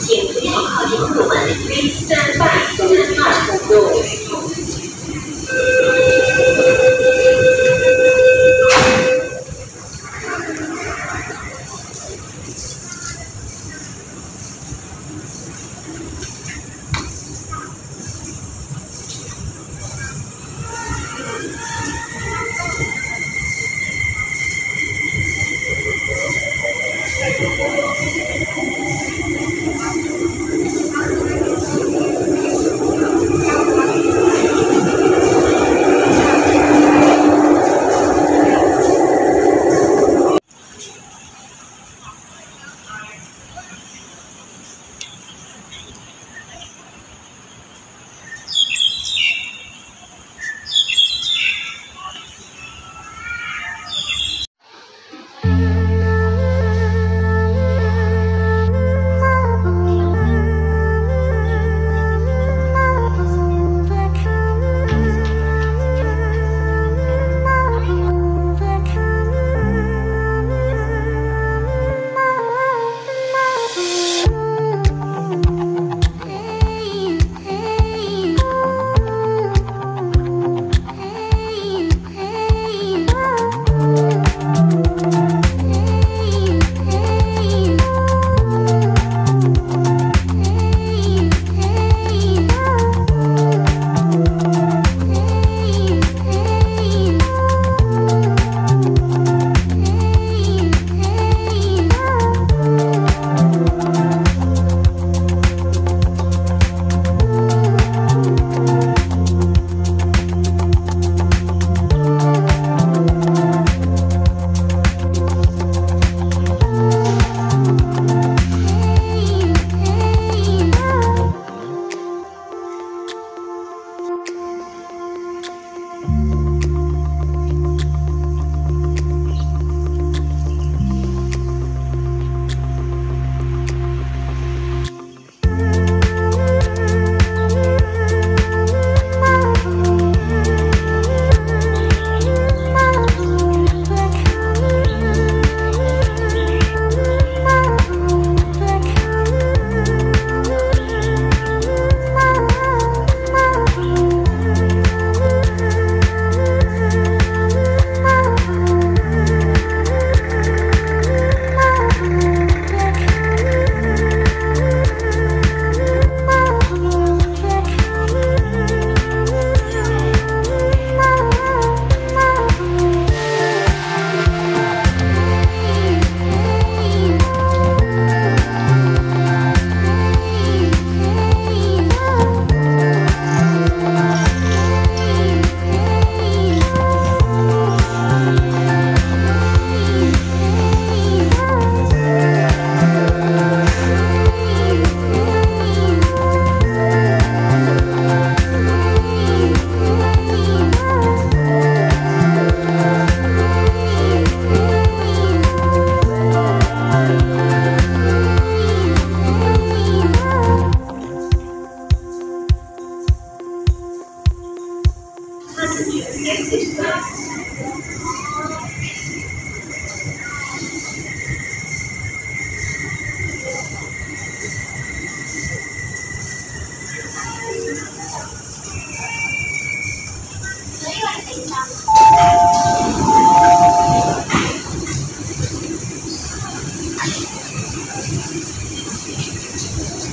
请不要靠近库门。V 三八四二五六。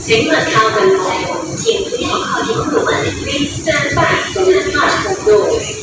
请问 Calvin，请不要靠近部门，Please stand back from the platform door。